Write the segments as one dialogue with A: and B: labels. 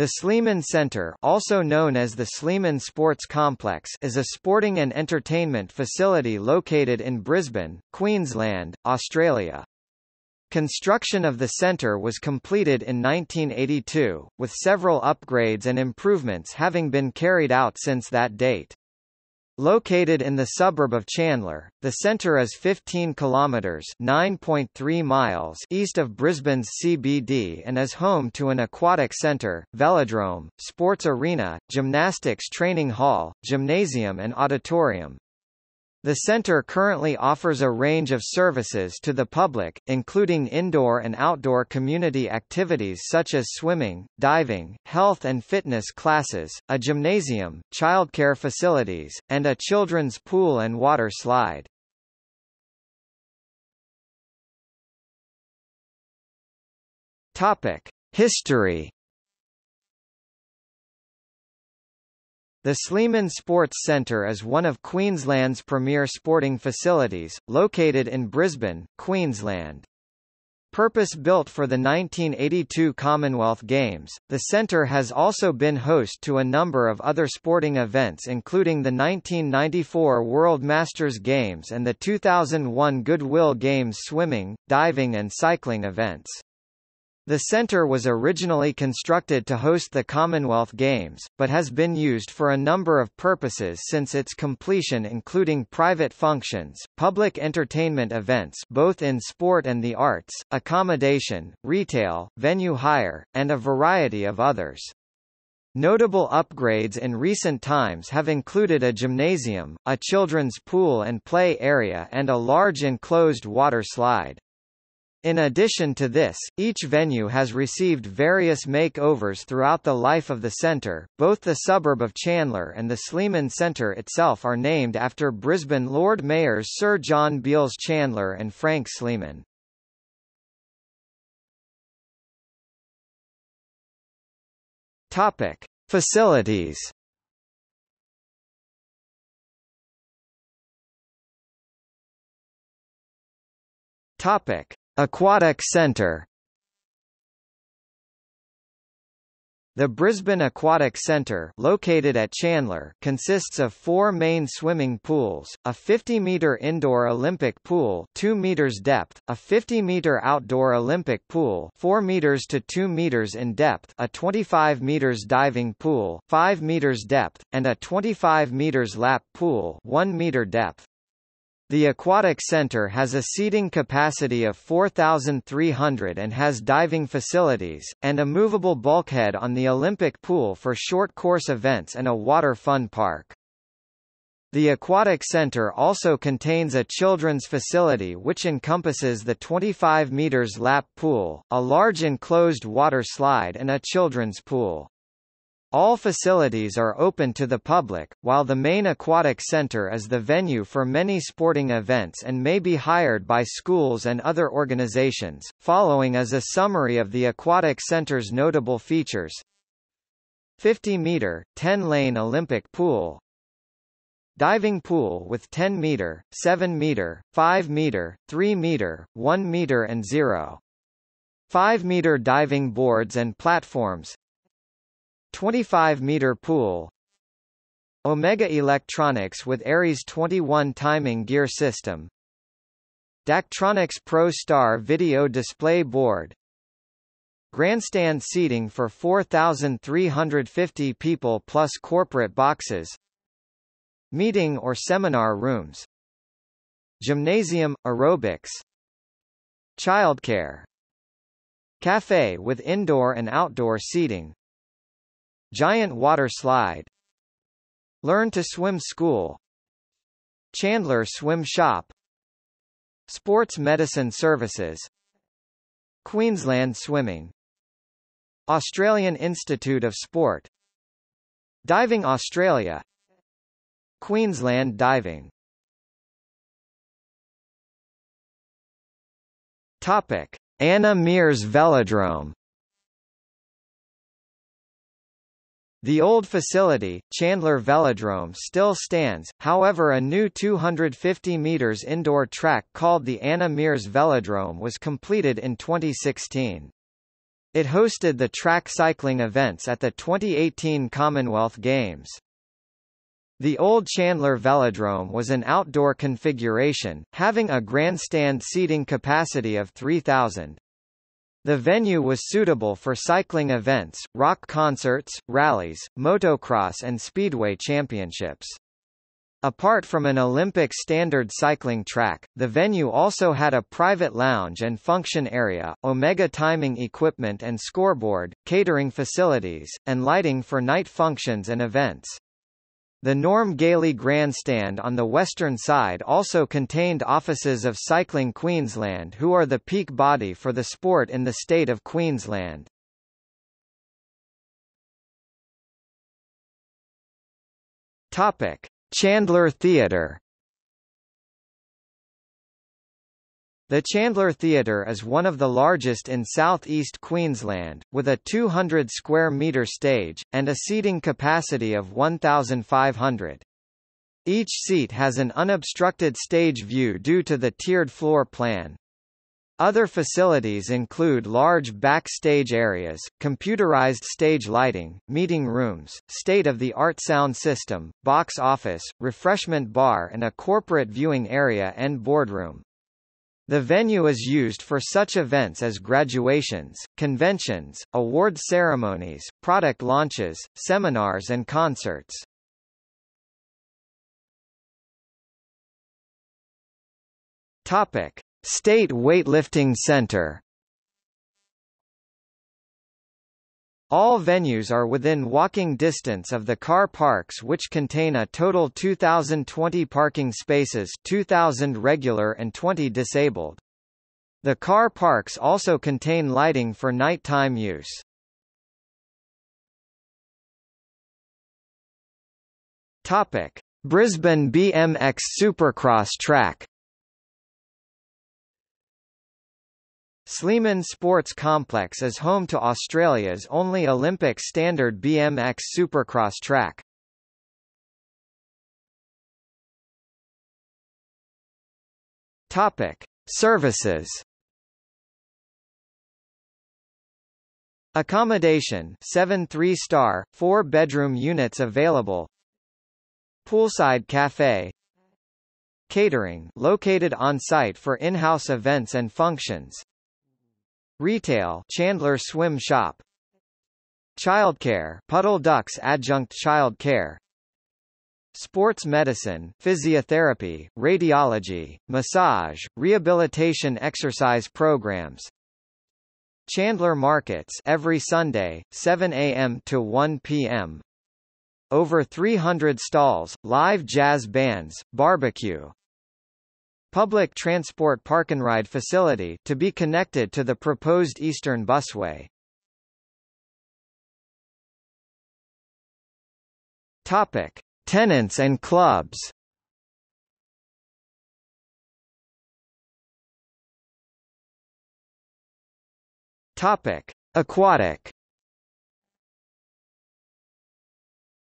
A: The Sleeman Centre also known as the Sleeman Sports Complex is a sporting and entertainment facility located in Brisbane, Queensland, Australia. Construction of the centre was completed in 1982, with several upgrades and improvements having been carried out since that date. Located in the suburb of Chandler, the centre is 15 kilometres (9.3 miles) east of Brisbane's CBD and is home to an aquatic centre, velodrome, sports arena, gymnastics training hall, gymnasium and auditorium. The center currently offers a range of services to the public, including indoor and outdoor community activities such as swimming, diving, health and fitness classes, a gymnasium, childcare facilities, and a children's pool and water slide. Topic: History The Sleeman Sports Centre is one of Queensland's premier sporting facilities, located in Brisbane, Queensland. Purpose-built for the 1982 Commonwealth Games, the centre has also been host to a number of other sporting events including the 1994 World Masters Games and the 2001 Goodwill Games swimming, diving and cycling events. The centre was originally constructed to host the Commonwealth Games, but has been used for a number of purposes since its completion including private functions, public entertainment events both in sport and the arts, accommodation, retail, venue hire, and a variety of others. Notable upgrades in recent times have included a gymnasium, a children's pool and play area and a large enclosed water slide. In addition to this, each venue has received various makeovers throughout the life of the centre. Both the suburb of Chandler and the Sleeman Centre itself are named after Brisbane Lord Mayors Sir John Beals Chandler and Frank Sleeman. Topic: Facilities. Topic: Aquatic Centre The Brisbane Aquatic Centre located at Chandler consists of four main swimming pools, a 50-metre indoor Olympic pool 2 metres depth, a 50-metre outdoor Olympic pool 4 metres to 2 metres in depth, a 25 metres diving pool 5 metres depth, and a 25 metres lap pool 1 metre depth. The Aquatic Center has a seating capacity of 4,300 and has diving facilities, and a movable bulkhead on the Olympic pool for short course events and a water fun park. The Aquatic Center also contains a children's facility which encompasses the 25 meters lap pool, a large enclosed water slide and a children's pool. All facilities are open to the public, while the main aquatic center is the venue for many sporting events and may be hired by schools and other organizations. Following is a summary of the aquatic center's notable features. 50-meter, 10-lane Olympic pool, Diving pool with 10-meter, 7-meter, 5-meter, 3-meter, 1-meter and 0. 5-meter diving boards and platforms 25-meter pool. Omega Electronics with Aries 21 timing gear system. Daktronics Pro Star video display board. Grandstand seating for 4,350 people plus corporate boxes. Meeting or seminar rooms. Gymnasium, aerobics. Childcare. Cafe with indoor and outdoor seating Giant water slide. Learn to Swim School. Chandler Swim Shop. Sports Medicine Services. Queensland Swimming. Australian Institute of Sport. Diving Australia. Queensland Diving. Topic. Anna Meares Velodrome The old facility, Chandler Velodrome still stands, however a new 250 metres indoor track called the Anna Meares Velodrome was completed in 2016. It hosted the track cycling events at the 2018 Commonwealth Games. The old Chandler Velodrome was an outdoor configuration, having a grandstand seating capacity of 3,000. The venue was suitable for cycling events, rock concerts, rallies, motocross and speedway championships. Apart from an Olympic standard cycling track, the venue also had a private lounge and function area, Omega timing equipment and scoreboard, catering facilities, and lighting for night functions and events. The Norm Gailey Grandstand on the western side also contained offices of Cycling Queensland who are the peak body for the sport in the state of Queensland. Chandler Theatre The Chandler Theatre is one of the largest in southeast Queensland, with a 200 square metre stage, and a seating capacity of 1,500. Each seat has an unobstructed stage view due to the tiered floor plan. Other facilities include large backstage areas, computerized stage lighting, meeting rooms, state-of-the-art sound system, box office, refreshment bar and a corporate viewing area and boardroom. The venue is used for such events as graduations, conventions, award ceremonies, product launches, seminars and concerts. Topic: State Weightlifting Center All venues are within walking distance of the car parks which contain a total 2,020 parking spaces 2,000 regular and 20 disabled. The car parks also contain lighting for nighttime use. Topic: Brisbane BMX Supercross track Sleeman Sports Complex is home to Australia's only Olympic standard BMX supercross track. Topic: Services. Accommodation 7 3-star, 4-bedroom units available Poolside Cafe Catering located on-site for in-house events and functions Retail Chandler Swim Shop Childcare Puddle Ducks Adjunct Child Care Sports medicine, physiotherapy, radiology, massage, rehabilitation exercise programs Chandler Markets every Sunday, 7 a.m. to 1 p.m. Over 300 stalls, live jazz bands, barbecue, Public transport park-and-ride facility to be connected to the proposed Eastern Busway. Topic: Tenants and clubs. Topic: Aquatic.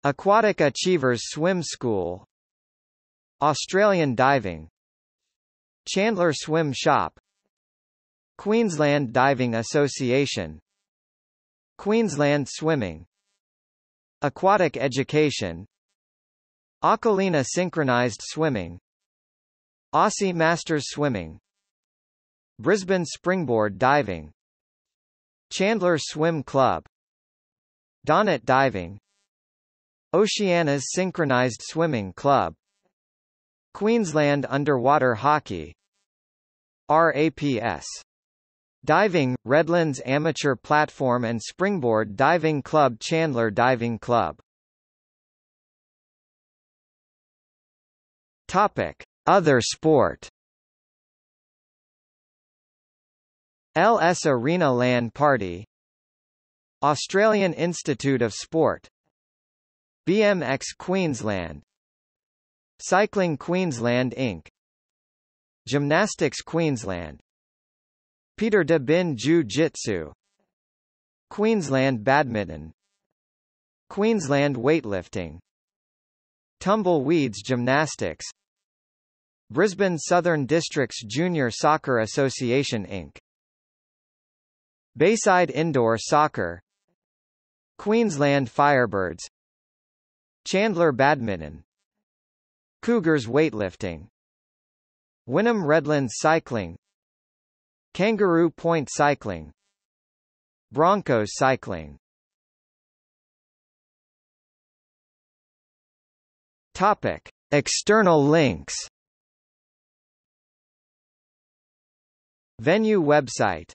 A: Aquatic Achievers Swim School Australian Diving Chandler Swim Shop Queensland Diving Association Queensland Swimming Aquatic Education Aquilina Synchronized Swimming Aussie Masters Swimming Brisbane Springboard Diving Chandler Swim Club Donnet Diving Oceania's Synchronized Swimming Club Queensland Underwater Hockey RAPS Diving, Redlands Amateur Platform and Springboard Diving Club Chandler Diving Club. Topic. Other sport. LS Arena LAN Party. Australian Institute of Sport. BMX Queensland. Cycling Queensland Inc. Gymnastics Queensland. Peter de Bin Jiu-Jitsu. Queensland Badminton. Queensland Weightlifting. Tumbleweeds Gymnastics. Brisbane Southern Districts Junior Soccer Association Inc. Bayside Indoor Soccer. Queensland Firebirds. Chandler Badminton. Cougars Weightlifting Wynnum Redlands Cycling Kangaroo Point Cycling Broncos Cycling Topic. External links Venue website